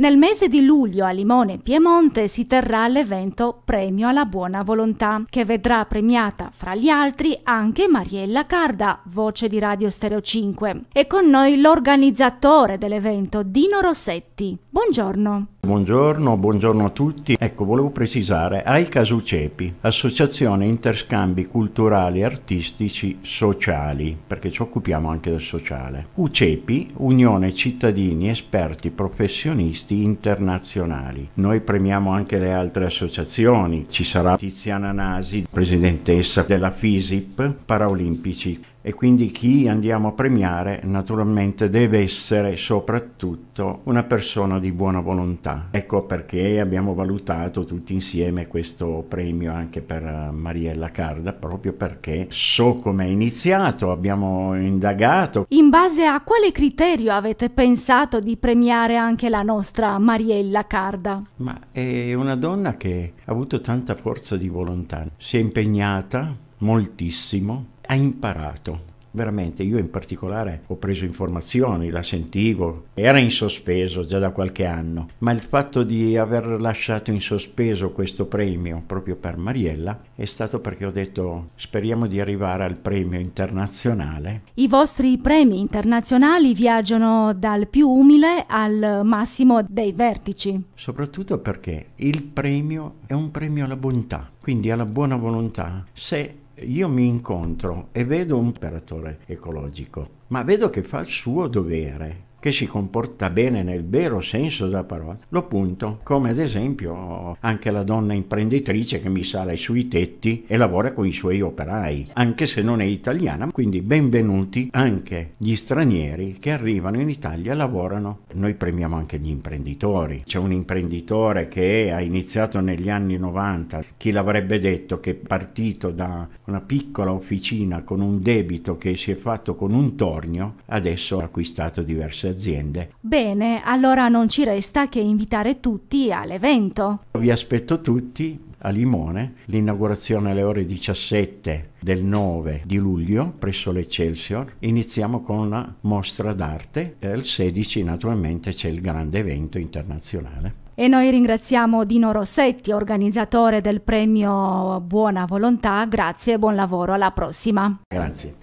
Nel mese di luglio a Limone Piemonte si terrà l'evento Premio alla Buona Volontà, che vedrà premiata fra gli altri anche Mariella Carda, voce di Radio Stereo 5. E con noi l'organizzatore dell'evento, Dino Rossetti. Buongiorno. Buongiorno, buongiorno a tutti. Ecco, volevo precisare, AICAS UCEPI, Associazione Interscambi Culturali, Artistici, Sociali, perché ci occupiamo anche del sociale. UCEPI, Unione Cittadini Esperti Professionisti Internazionali. Noi premiamo anche le altre associazioni. Ci sarà Tiziana Nasi, presidentessa della FISIP, Paraolimpici e quindi chi andiamo a premiare naturalmente deve essere soprattutto una persona di buona volontà. Ecco perché abbiamo valutato tutti insieme questo premio anche per eh, Mariella Carda, proprio perché so come è iniziato, abbiamo indagato. In base a quale criterio avete pensato di premiare anche la nostra Mariella Carda? Ma è una donna che ha avuto tanta forza di volontà, si è impegnata moltissimo ha imparato. Veramente, io in particolare ho preso informazioni, la sentivo, era in sospeso già da qualche anno, ma il fatto di aver lasciato in sospeso questo premio proprio per Mariella è stato perché ho detto speriamo di arrivare al premio internazionale. I vostri premi internazionali viaggiano dal più umile al massimo dei vertici. Soprattutto perché il premio è un premio alla bontà, quindi alla buona volontà. Se io mi incontro e vedo un operatore ecologico, ma vedo che fa il suo dovere che si comporta bene nel vero senso della parola, lo punto, come ad esempio anche la donna imprenditrice che mi sale sui tetti e lavora con i suoi operai, anche se non è italiana. Quindi benvenuti anche gli stranieri che arrivano in Italia e lavorano. Noi premiamo anche gli imprenditori. C'è un imprenditore che ha iniziato negli anni 90, chi l'avrebbe detto che è partito da una piccola officina con un debito che si è fatto con un tornio, adesso ha acquistato diverse aziende. Bene, allora non ci resta che invitare tutti all'evento. Vi aspetto tutti a Limone, l'inaugurazione alle ore 17 del 9 di luglio presso l'Eccelsior. Iniziamo con la mostra d'arte e il 16 naturalmente c'è il grande evento internazionale. E noi ringraziamo Dino Rossetti, organizzatore del premio Buona Volontà. Grazie e buon lavoro. Alla prossima. Grazie.